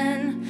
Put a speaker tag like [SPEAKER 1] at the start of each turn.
[SPEAKER 1] heaven